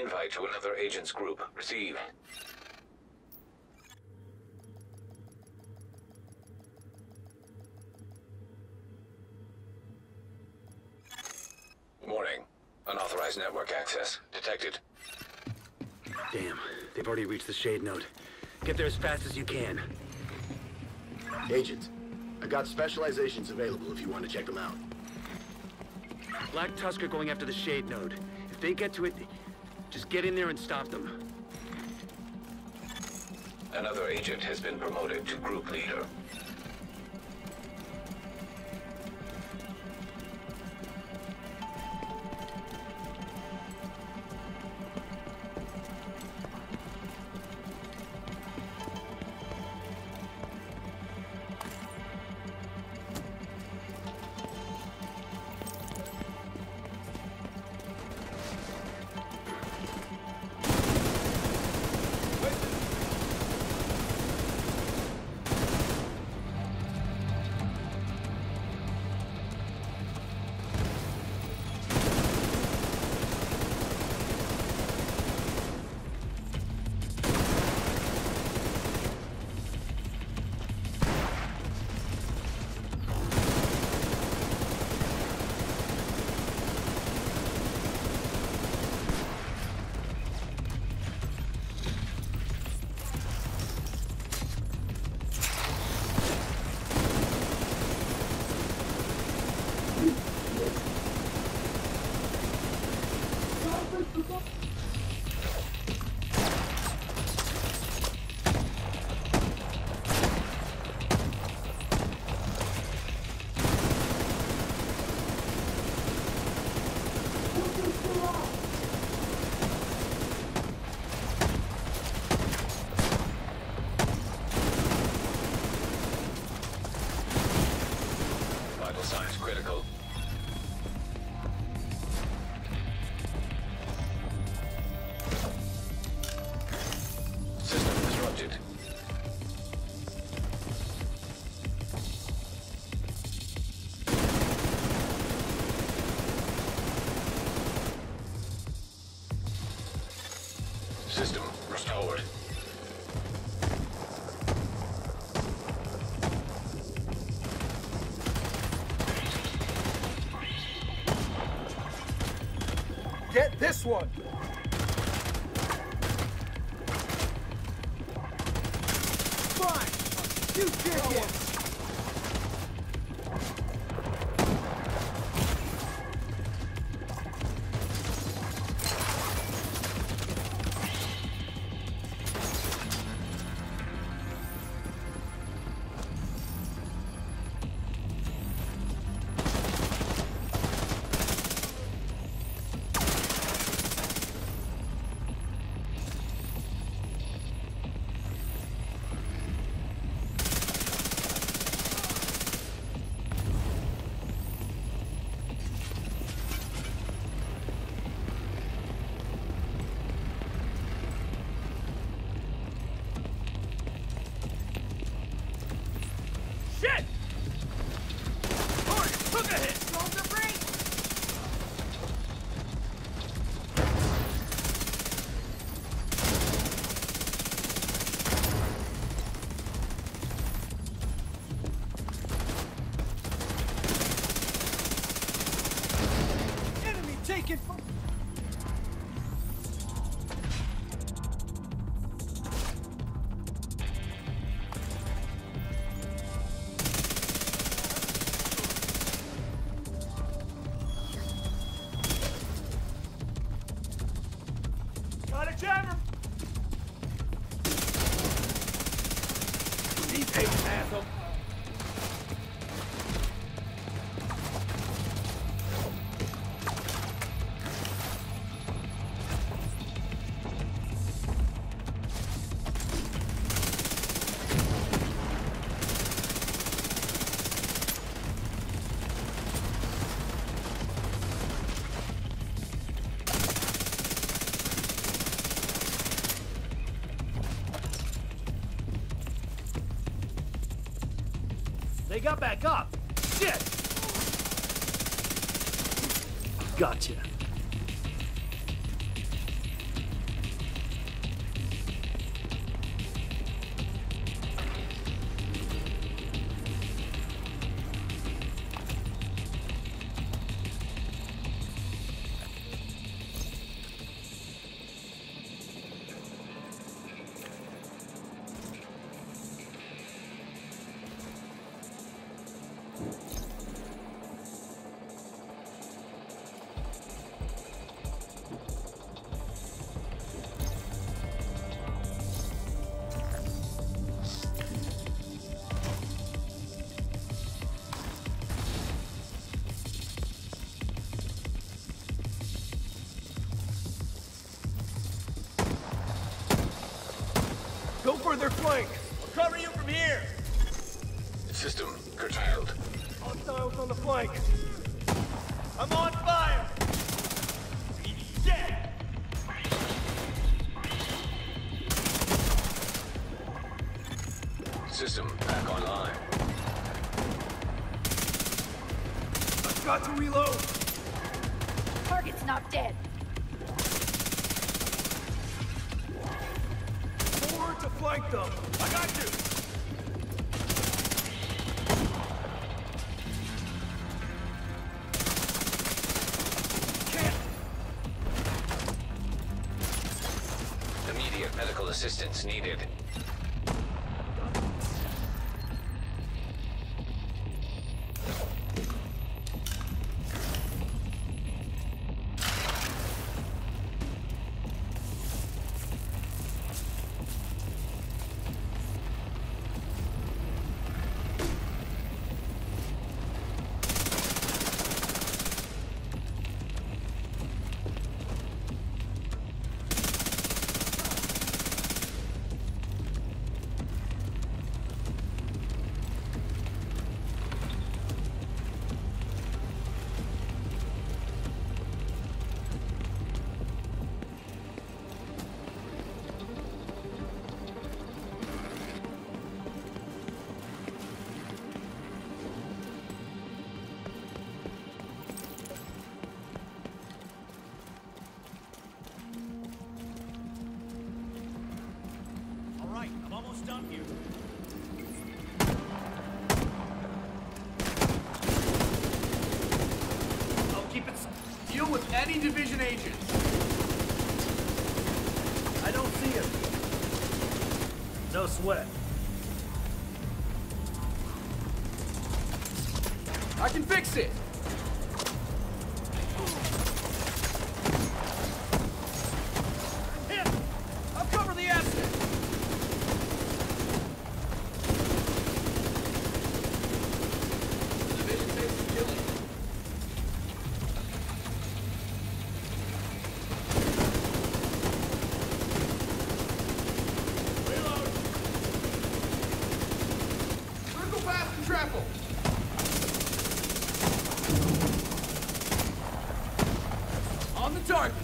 invite to another agent's group. Receive. Warning. Unauthorized network access. Detected. Damn, they've already reached the shade node. Get there as fast as you can. Agent, I got specializations available if you want to check them out. Black Tusk are going after the shade node. If they get to it, just get in there and stop them. Another agent has been promoted to group leader. This one! Enemy Got back up! Shit! Gotcha. Their flank. I'll cover you from here. System curtailed. Hostiles on the flank. I got you. Immediate medical assistance needed. Division agents. I don't see him. No sweat. I can fix it. Hit! I'll cover the asset. Division base is killing. Reload. Critical path and travel. On the target.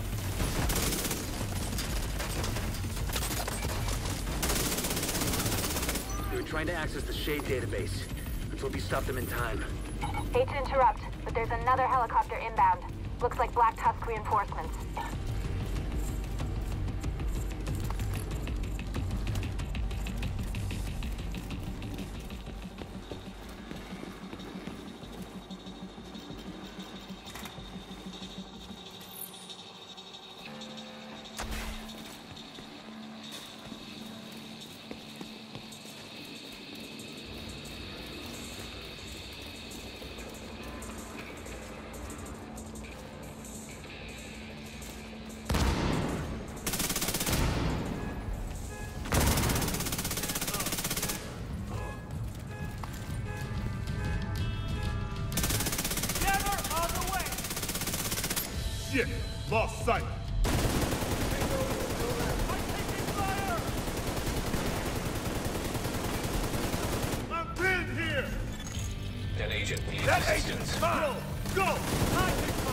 They were trying to access the Shade database. Hope he stopped them in time. Hate to interrupt, but there's another helicopter inbound. Looks like Black Tusk reinforcements. Shit! Lost sight! I'm taking fire. I'm pinned here! An agent needs That agent's mine! Go! I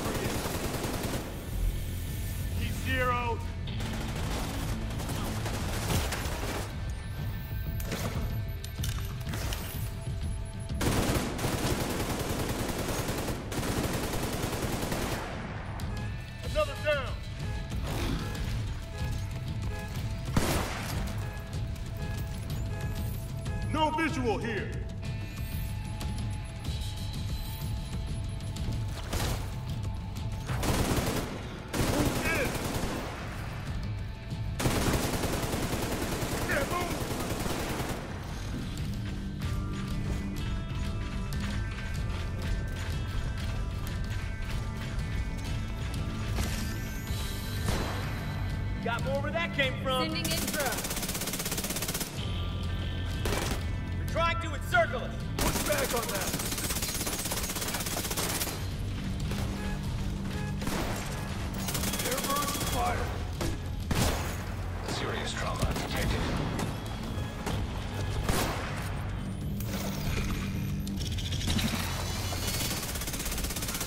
Got more where that came from. Sending intro. They're trying to encircle us. Push back on that. Airburst fire. Serious trauma detected.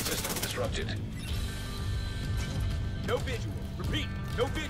System disrupted. No visual. Repeat, no visual.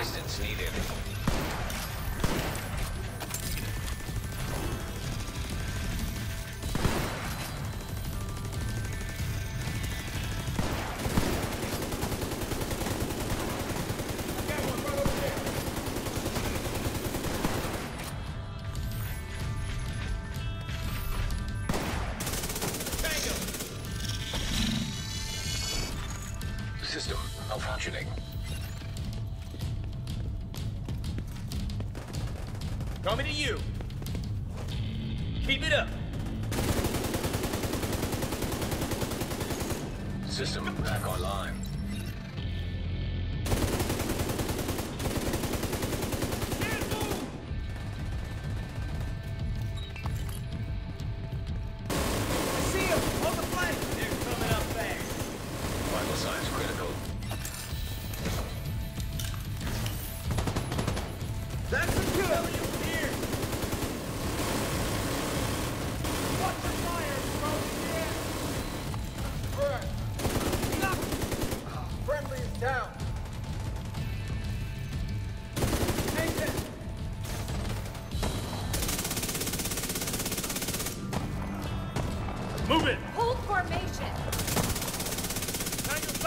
Assistance needed. system back online.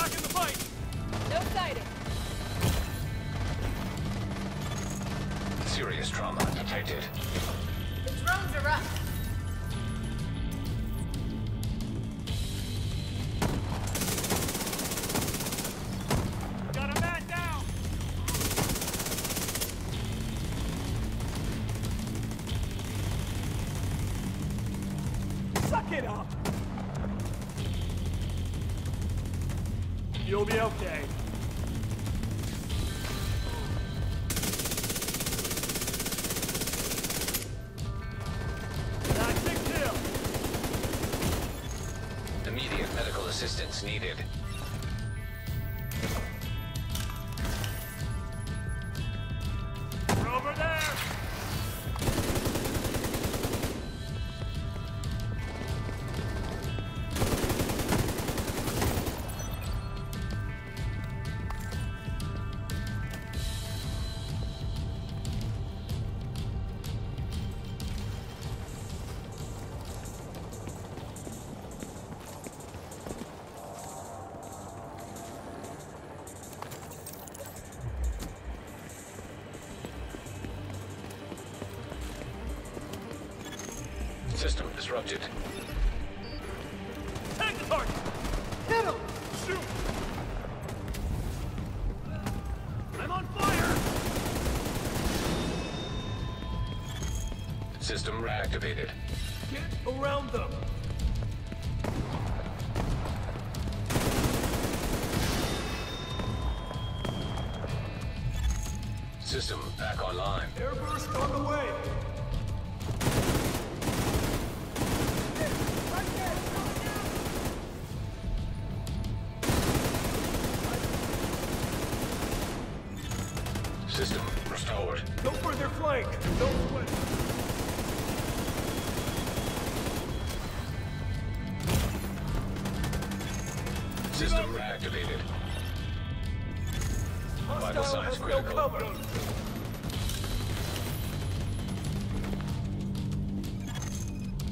back in the fight! No sighting. Serious trauma detected. The drones are up. disrupted. Take the target! Hit him! Shoot! I'm on fire! System reactivated. Get around them! System back online. Airburst on the way!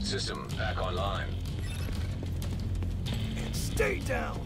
System back online. And stay down!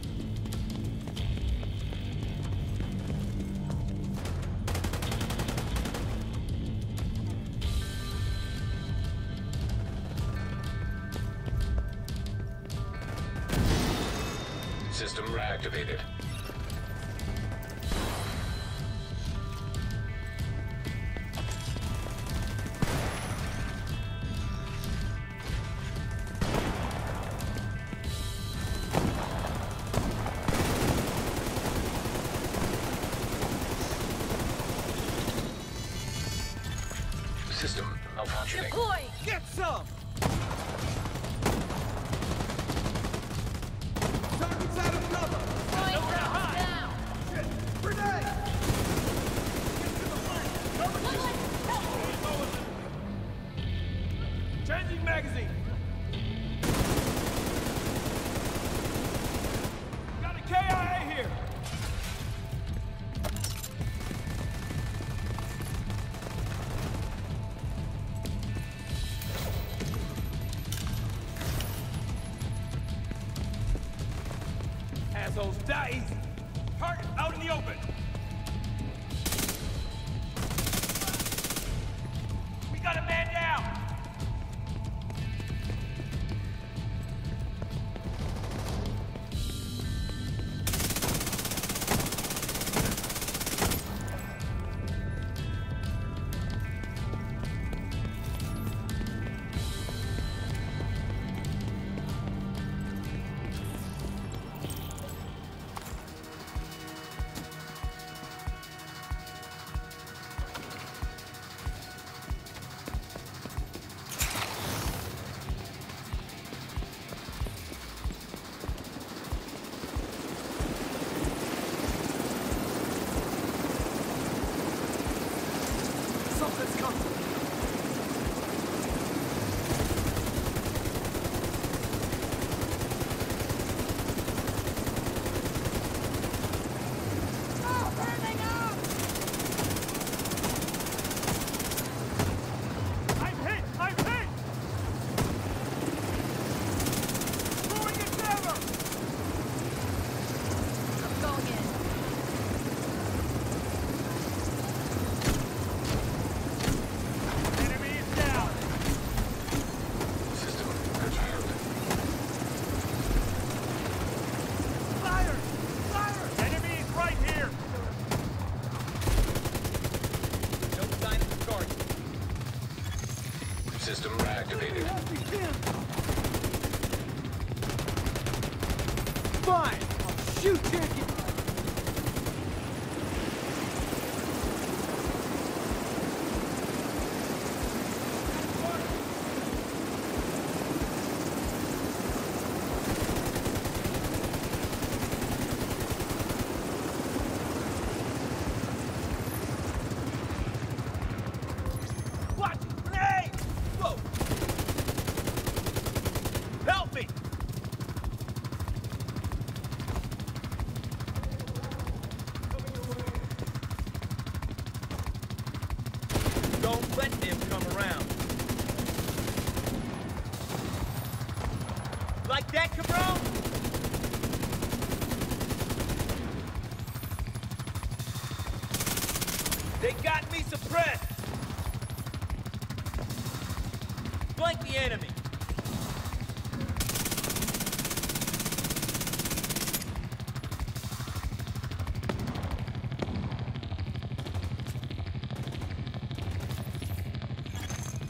flank the enemy.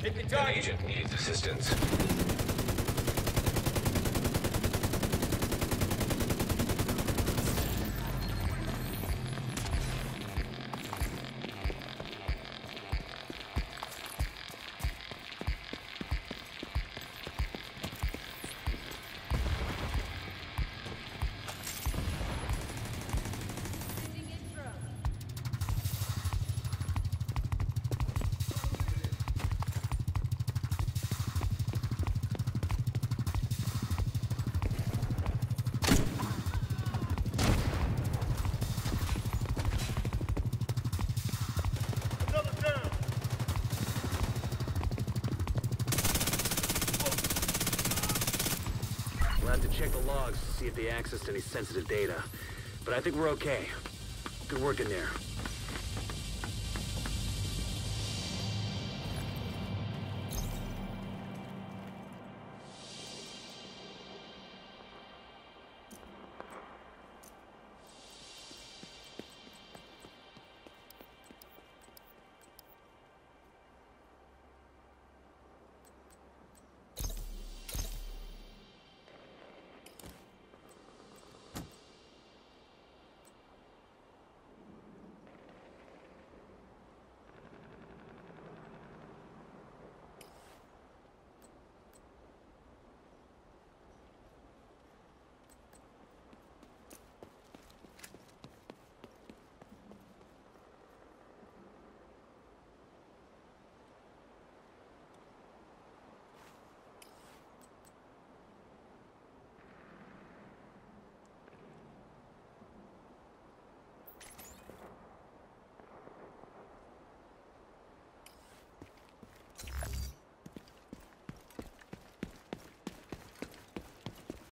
The agent needs assistance. see if they accessed any sensitive data. But I think we're okay. Good work in there.